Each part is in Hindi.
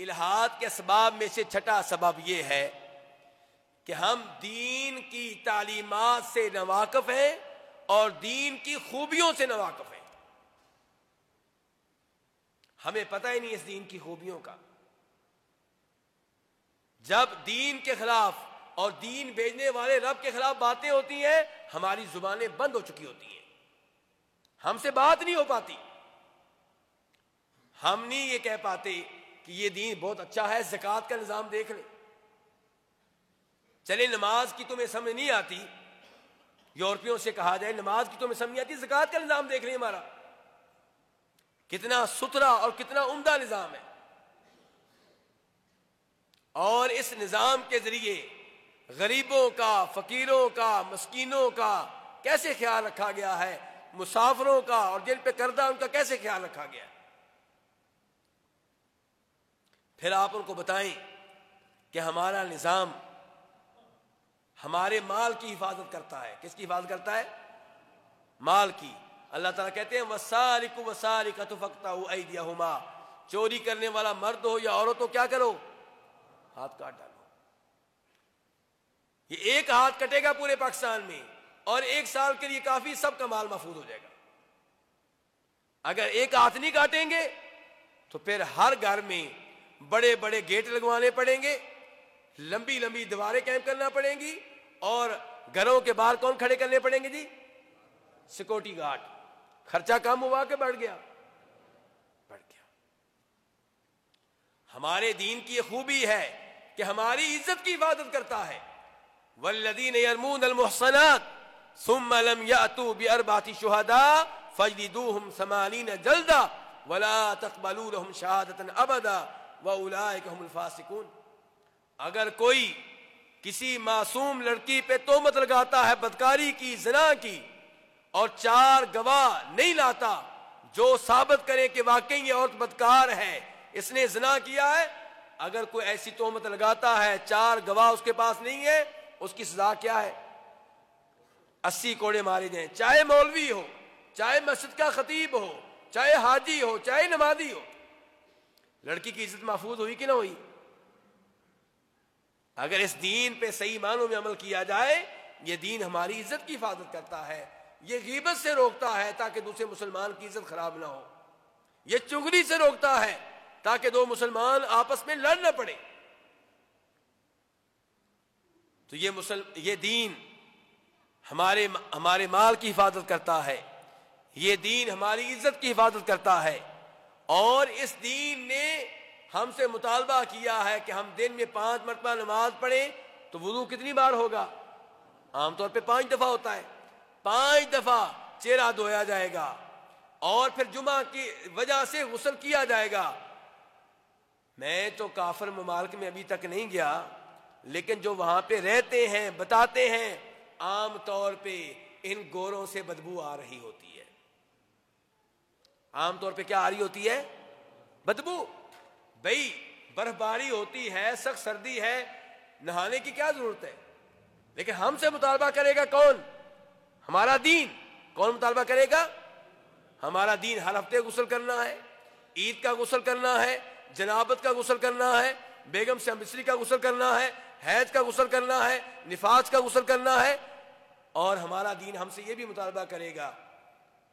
इलाहाद के सबब में से छठा सबब यह है कि हम दीन की तालीमत से नवाकफ हैं और दीन की खूबियों से नवाकफ हैं। हमें पता ही नहीं इस दीन की खूबियों का। जब दीन के खिलाफ और दीन भेजने वाले रब के खिलाफ बातें होती हैं, हमारी जुबानें बंद हो चुकी होती हैं। हमसे बात नहीं हो पाती। हम नहीं ये कह पाते कि ये दीन बहुत अच्छा है, जक़ात का निज़ाम देख ले। चले, नमाज़ की तुम्हें समझ नहीं आती। यूरोपियों से कहा जाए, नमाज़ की तुम्हें समझ नहीं आती, जक़ात का निज़ाम देख ले हमारा। कितना सुथरा और कितना उमदा निज़ाम है। और इस निज़ाम के ज़रिए गरीबों का, फ़कीरों का, मस्किनों का कैसे ख्याल रखा गया है? मुसाफरों का और जिन पे करदा उनका कैसे ख्याल रखा गया फिर आप उनको बताएँ कि हमारा निज़ाम हमारे माल की हिफाजत करता है। किसकी हिफाजत करता है? माल की। अल्लाह ताला कहते हैं, वसारिक वसारिक दिया हुमा चोरी करने वाला मर्द हो या औरत हो, क्या करो? हाथ काट डालो। ये एक हाथ कटेगा पूरे पाकिस्तान में और एक साल के लिए काफ़ी सबका माल महफूज हो जाएगा। अगर एक हाथ नहीं काटेंगे तो फिर हर घर में बड़े बड़े गेट लगवाने पड़ेंगे लंबी लंबी दीवारें कैम करना पड़ेंगी, और घरों के बाहर कौन खड़े करने पड़ेंगे जी? Security guard. खर्चा कम हुआ के बढ़ गया? बढ़ गया। हमारे दीन की खूबी है कि हमारी इज़्ज़त की इबादत करता है। वल्लदीन यरमून अलमुहसनात सुम्मलम यातू बिअरबाती शुहदा, फजलिदूहुम समालीन जल्दा, वला तकबलू लहुम शहादतन अबदा। व उलाइक हुमुल फासिकून। अगर कोई किसी मासूम लड़की पे तोमत लगाता है, बदकारी की, जना की, और चार गवाह नहीं लाता, जो साबित करे कि वाकई ये औरत बदकार है, इसने जना किया है, अगर कोई ऐसी तोहमत लगाता है, चार गवाह उसके पास नहीं है, उसकी सजा क्या है? अस्सी कोड़े मारे जाए, चाहे मौलवी हो, चाहे मस्जिद का खतीब हो, चाहे हाजी हो, चाहे नमाजी हो लड़की की इज़्ज़त महफूज हुई कि ना हुई? अगर इस दीन पे सही मानों में अमल किया जाए, ये दीन हमारी इज़्ज़त की हिफाजत करता है। ये गीबत से रोकता है ताकि दूसरे मुसलमान की इज़्ज़त खराब ना हो। ये चुगली से रोकता है ताकि दो मुसलमान आपस में लड़ न पड़े। तो ये मुसल, ये दीन हमारे हमारे माल की हिफाजत करता है। ये दीन हमारी इज़्ज़त की हिफाजत करता है। और इस दीन ने हमसे मुतालबा किया है कि हम दिन में पाँच मरतबा नमाज़ पढ़ें तो वज़ू कितनी बार होगा? आमतौर पे पाँच दफ़ा होता है। पाँच दफ़ा चेहरा धोया जाएगा और फिर जुमा की वजह से गुसल किया जाएगा। मैं तो काफर ममालक में अभी तक नहीं गया, लेकिन जो वहाँ पे रहते हैं, बताते हैं आम तौर पे इन गोरों से बदबू आ रही होती है। आमतौर पे क्या आ रही होती है? बदबू। भाई, बर्फबारी होती है, सख्त सर्दी है, नहाने की क्या ज़रूरत है? लेकिन हमसे मुतालबा करेगा कौन? हमारा दीन। कौन मुतालबा करेगा? हमारा दीन हर हफ़्ते गुसल करना है, ईद का गुसल करना है, जनाबत का गुसल करना है, बेगम से मिस्री का गुसल करना है, हैज़ का गुसल करना है, निफाज का गुसल करना है, और हमारा दीन हमसे यह भी मुतालबा करेगा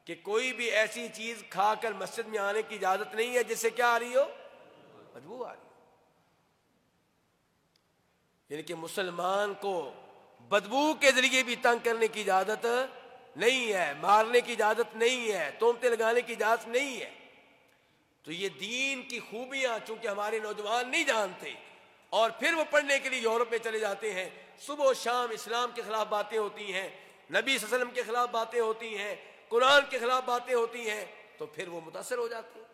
कि कोई भी ऐसी चीज़ खाकर मस्जिद में आने की इजाज़त नहीं है जिससे क्या आ रही हो? बदबू आ रही यानी कि मुसलमान को बदबू के ज़रिए भी तंग करने की इजाज़त नहीं है, मारने की इजाज़त नहीं है तोमते लगाने की इजाज़त नहीं है। तो ये दीन की खूबियाँ चूँकि हमारे नौजवान नहीं जानते और फिर वो पढ़ने के लिए यूरोप में चले जाते हैं, सुबह शाम इस्लाम के खिलाफ बातें होती हैं, नबी वसल्लम के खिलाफ बातें होती हैं कुरान के खिलाफ बातें होती हैं तो फिर वो मुतासर हो जाती हैं।